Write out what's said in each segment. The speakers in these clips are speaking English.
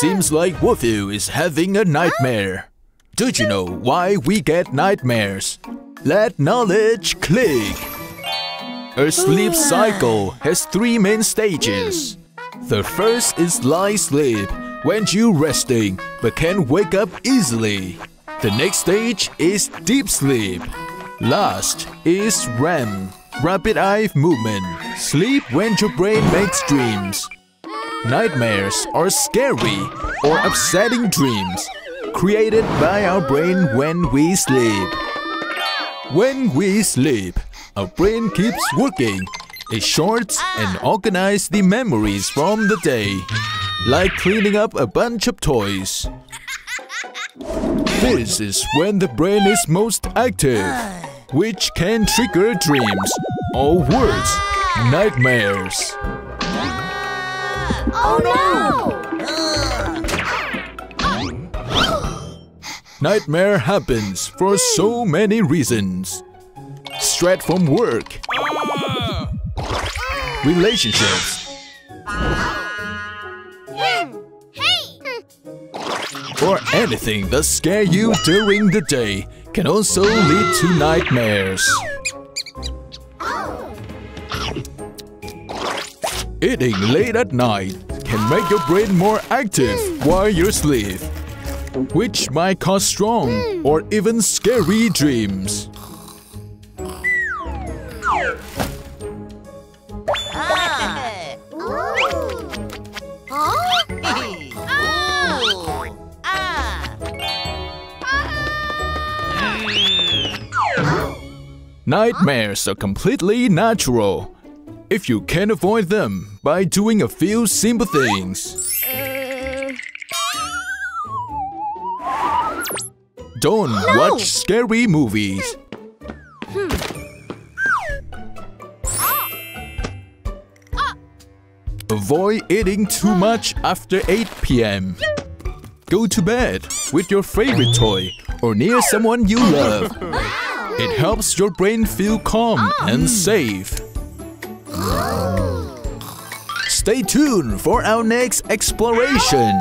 Seems like Wolfoo is having a nightmare. Did you know why we get nightmares? Let knowledge click. A sleep ah. cycle has three main stages. The first is light sleep, when you're resting but can wake up easily. The next stage is deep sleep. Last is REM, rapid eye movement, sleep when your brain makes dreams. Nightmares are scary or upsetting dreams created by our brain when we sleep. When we sleep, our brain keeps working. It sorts and organizes the memories from the day, like cleaning up a bunch of toys. This is when the brain is most active, which can trigger dreams, or worse, nightmares. Oh no! Nightmare happens for so many reasons. Stress from work, relationships, or anything that scare you during the day can also lead to nightmares. Eating late at night can make your brain more active while you sleep, which might cause strong or even scary dreams. Nightmares are completely natural if you can avoid them by doing a few simple things. Don't watch scary movies. Avoid eating too much after 8 p.m. Go to bed with your favorite toy or near someone you love. It helps your brain feel calm and ah! safe. Stay tuned for our next exploration.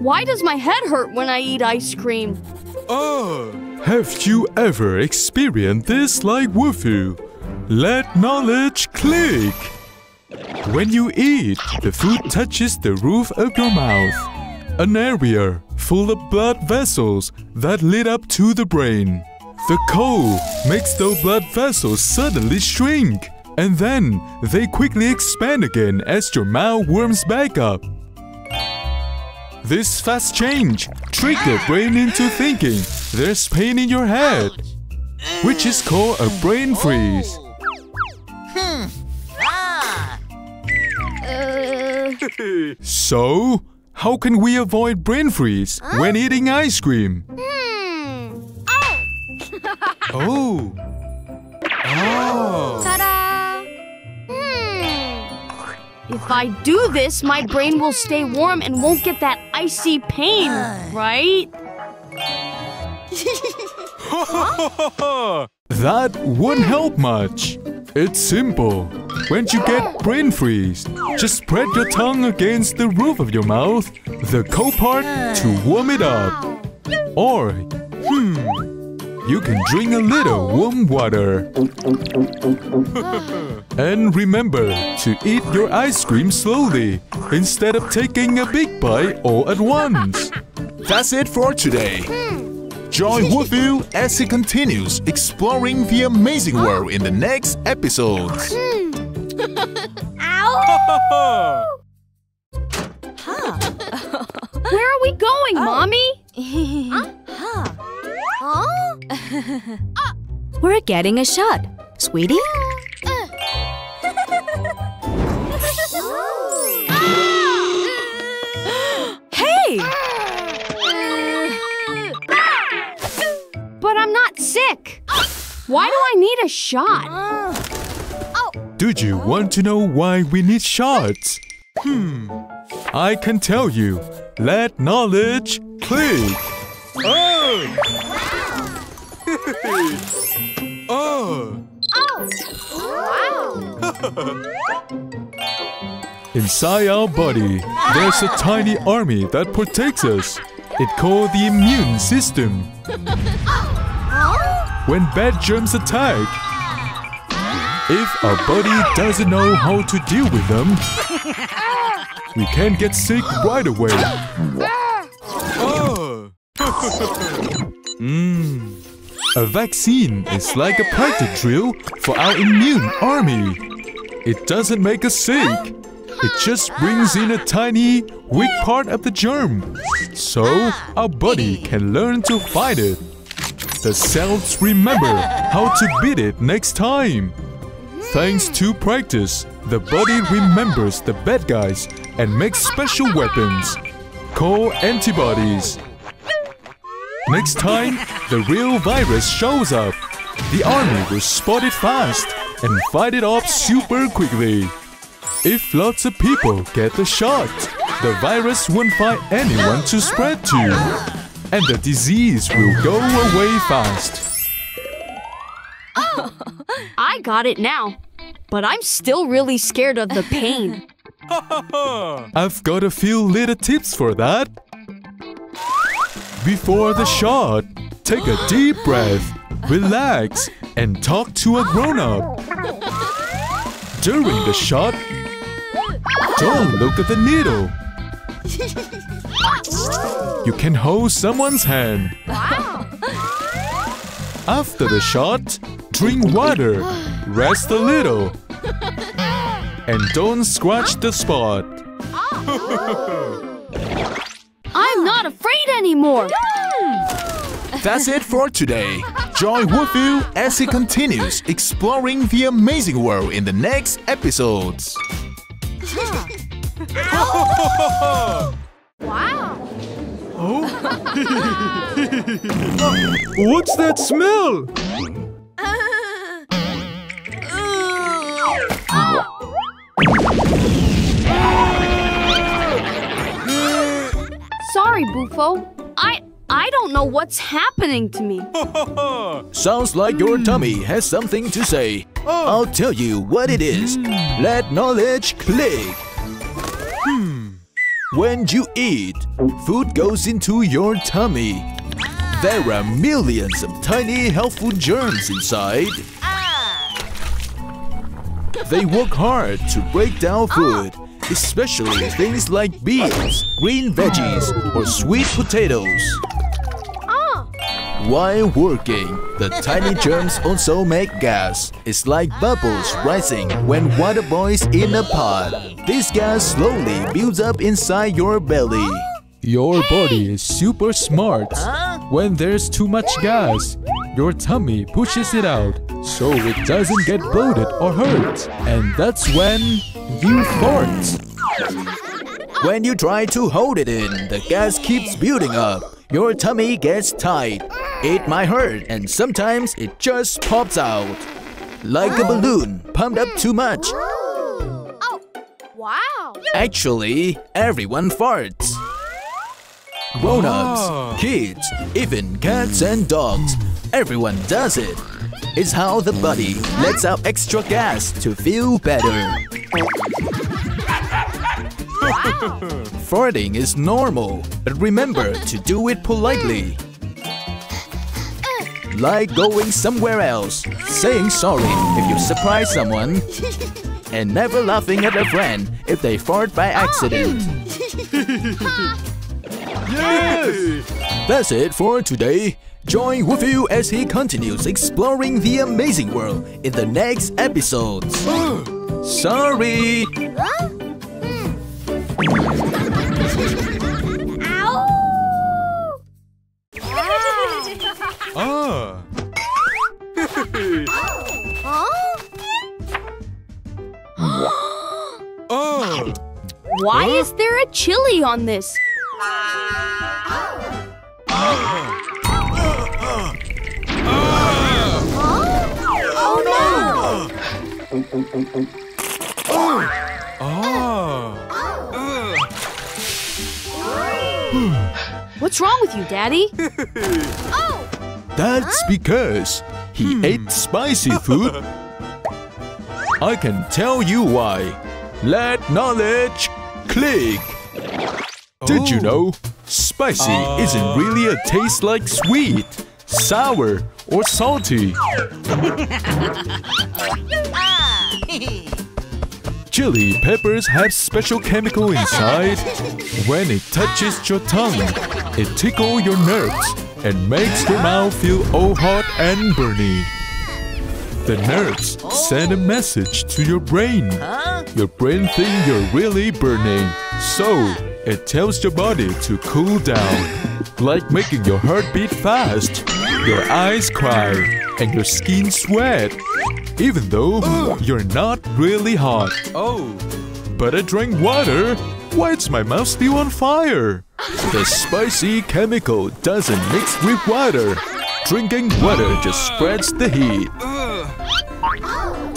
Why does my head hurt when I eat ice cream? Oh. Have you ever experienced this like Wolfoo? Let knowledge click. When you eat, the food touches the roof of your mouth, an area full of blood vessels that lead up to the brain. The cold makes those blood vessels suddenly shrink, and then they quickly expand again as your mouth warms back up. This fast change tricks the brain into thinking there's pain in your head, which is called a brain freeze. Uh, So, how can we avoid brain freeze when eating ice cream? Oh. Oh. ta-da! Hmm. If I do this, my brain will stay warm and won't get that icy pain, right? That wouldn't help much. It's simple. When you get brain freeze, just spread your tongue against the roof of your mouth, the cold part, to warm it up. Or, hmm, you can drink a little warm water. and remember to eat your ice cream slowly instead of taking a big bite all at once. That's it for today. Join Wolfoo as he continues exploring the amazing world in the next episodes. Hmm. Where are we going, oh. Mommy? Uh-huh. We're getting a shot. Sweetie? Why do I need a shot? Oh. Do you want to know why we need shots? Hmm. I can tell you. Let knowledge click. Oh! oh! Oh! Inside our body, there's a tiny army that protects us. It's called the immune system. When bad germs attack, if our body doesn't know how to deal with them, we can get sick right away. Oh. mm. A vaccine is like a practice drill for our immune army. It doesn't make us sick. It just brings in a tiny, weak part of the germ. So our body can learn to fight it. The cells remember how to beat it next time. Thanks to practice, the body remembers the bad guys and makes special weapons called antibodies. Next time the real virus shows up, the army will spot it fast and fight it off super quickly. If lots of people get the shot, the virus won't find anyone to spread to, and the disease will go away fast. Oh, I got it now, but I'm still really scared of the pain. I've got a few little tips for that. Before the shot, take a deep breath, relax, and talk to a grown-up. During the shot, don't look at the needle. You can hold someone's hand. After the shot, drink water, rest a little, and don't scratch the spot. I'm not afraid anymore. That's it for today. Join Wolfoo as he continues exploring the amazing world in the next episodes. What's that smell? Sorry, Bufo. I I don't know what's happening to me. Sounds like your tummy has something to say. I'll tell you what it is. Let knowledge click. Hmm. When you eat, food goes into your tummy. There are millions of tiny helpful germs inside. They work hard to break down food, especially things like beans, green veggies, or sweet potatoes. While working, the tiny germs also make gas. It's like bubbles rising when water boils in a pot. This gas slowly builds up inside your belly. Your body is super smart. When there's too much gas, your tummy pushes it out so it doesn't get bloated or hurt. And that's when you fart. When you try to hold it in, the gas keeps building up. Your tummy gets tight. It might hurt and sometimes it just pops out. Like a balloon pumped up too much. Oh, wow. Actually, everyone farts. Grown-ups, ah. kids, even cats and dogs. Everyone does it. It's how the body lets out extra gas to feel better. Farting is normal, but remember to do it politely. Like going somewhere else, saying sorry if you surprise someone, and never laughing at a friend if they fart by accident. yes! That's it for today. Join Wolfoo as he continues exploring the amazing world in the next episodes. Sorry! Ah! Oh! Why is there a chili on this? Oh, What's wrong with you, Daddy? That's because he hmm. ate spicy food. I can tell you why. Let knowledge click. Did you know spicy uh. isn't really a taste like sweet, sour, or salty? Chili peppers have special chemical inside. When it touches your tongue, it tickles your nerves and makes your mouth feel all hot and burning. The nerves send a message to your brain. Your brain thinks you're really burning, so it tells your body to cool down. Like making your heart beat fast, your eyes cry, and your skin sweat. Even though you're not really hot. Oh. But I drank water. Why is my mouth still on fire? The spicy chemical doesn't mix with water. Drinking water just spreads the heat.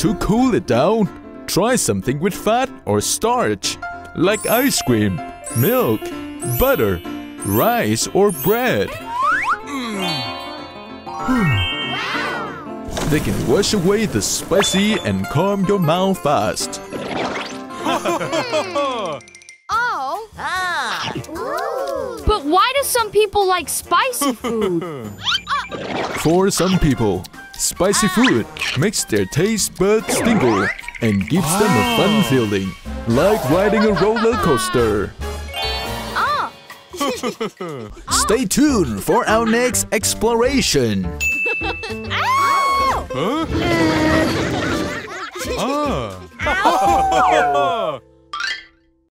To cool it down, try something with fat or starch, like ice cream, milk, butter, rice, or bread. Hmm. They can wash away the spicy and calm your mouth fast. Oh. Ah. But why do some people like spicy food? For some people, spicy ah. food makes their taste buds tingle and gives them a fun feeling, like riding a roller coaster. Stay tuned for our next exploration. Ah.